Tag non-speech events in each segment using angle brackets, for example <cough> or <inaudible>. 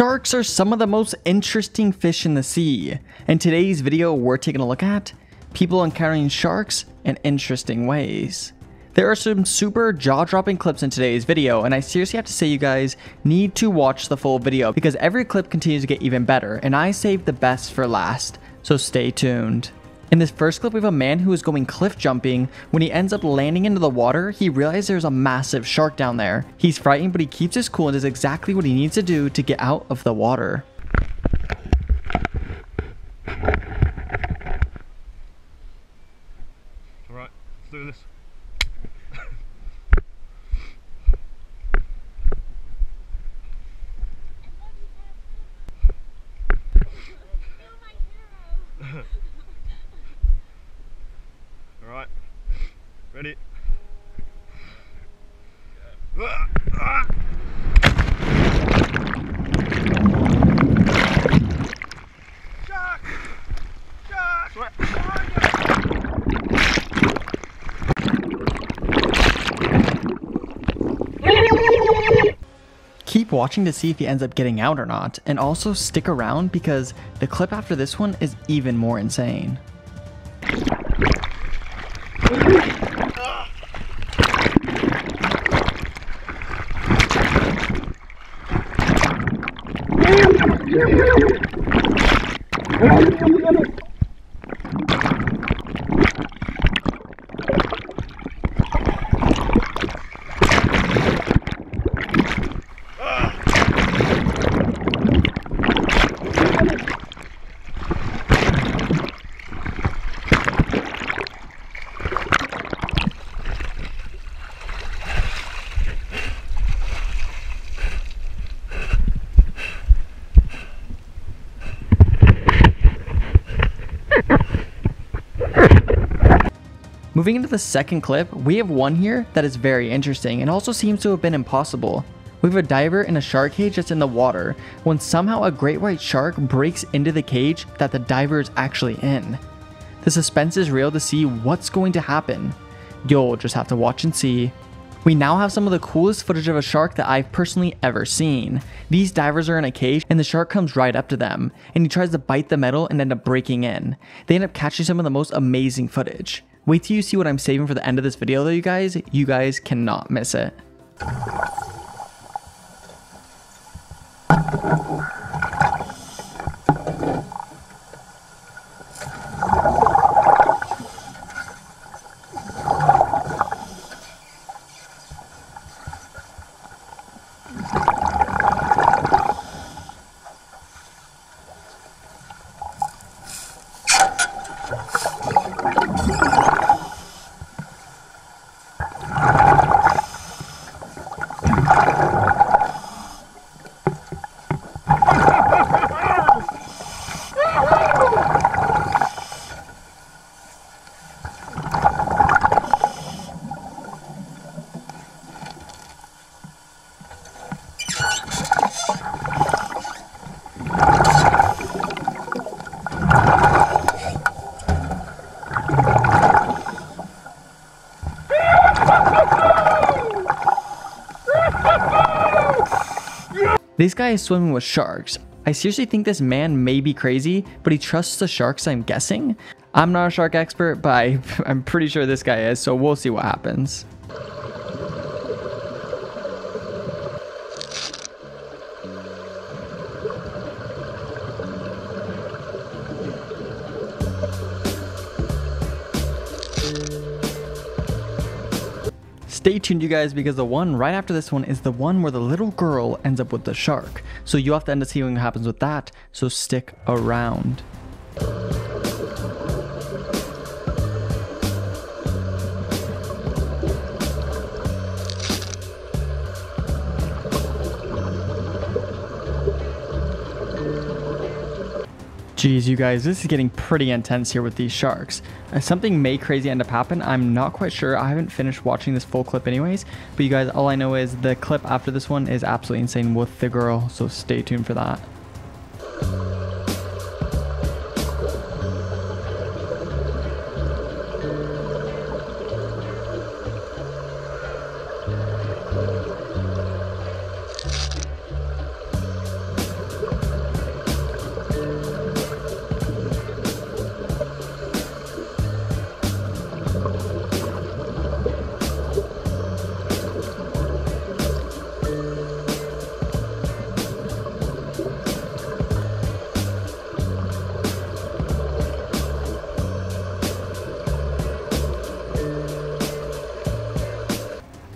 Sharks are some of the most interesting fish in the sea. In today's video, we're taking a look at people encountering sharks in interesting ways. There are some super jaw-dropping clips in today's video, and I seriously have to say you guys need to watch the full video because every clip continues to get even better, and I saved the best for last, so stay tuned. In this first clip, we have a man who is going cliff jumping. When he ends up landing into the water, he realizes there's a massive shark down there. He's frightened, but he keeps his cool and does exactly what he needs to do to get out of the water. Alright, let's do this. <laughs> <laughs> Alright, ready? Shark! Shark! Keep watching to see if he ends up getting out or not, and also stick around because the clip after this one is even more insane. Moving into the second clip, we have one here that is very interesting and also seems to have been impossible. We have a diver in a shark cage that's in the water when somehow a great white shark breaks into the cage that the diver is actually in. The suspense is real to see what's going to happen. You'll just have to watch and see. We now have some of the coolest footage of a shark that I've personally ever seen. These divers are in a cage and the shark comes right up to them and he tries to bite the metal and end up breaking in. They end up catching some of the most amazing footage. Wait till you see what I'm saving for the end of this video though you guys, you guys cannot miss it. This guy is swimming with sharks. I seriously think this man may be crazy, but he trusts the sharks, I'm guessing. I'm not a shark expert, but I, <laughs> I'm pretty sure this guy is, so we'll see what happens. Stay tuned, you guys, because the one right after this one is the one where the little girl ends up with the shark. So you have to end up seeing what happens with that. So stick around. Geez, you guys, this is getting pretty intense here with these sharks. Uh, something may crazy end up happen. I'm not quite sure. I haven't finished watching this full clip anyways. But you guys, all I know is the clip after this one is absolutely insane with the girl. So stay tuned for that.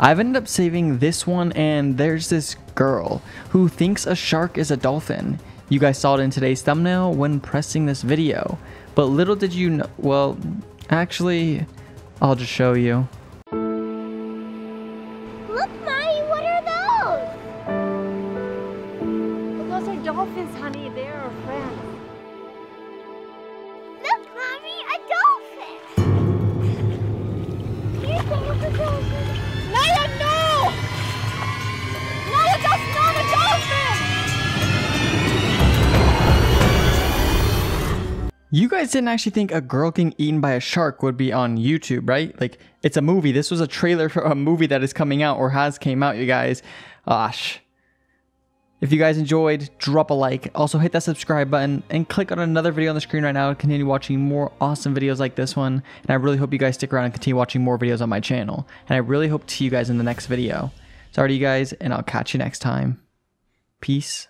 I've ended up saving this one, and there's this girl who thinks a shark is a dolphin. You guys saw it in today's thumbnail when pressing this video. But little did you know, well, actually, I'll just show you. Look, Mommy, what are those? Those are dolphins, honey. They are our friends. You guys didn't actually think a girl getting eaten by a shark would be on YouTube, right? Like, it's a movie. This was a trailer for a movie that is coming out or has came out, you guys. Ah, Gosh. If you guys enjoyed, drop a like. Also, hit that subscribe button and click on another video on the screen right now to continue watching more awesome videos like this one. And I really hope you guys stick around and continue watching more videos on my channel. And I really hope to see you guys in the next video. Sorry to you guys, and I'll catch you next time. Peace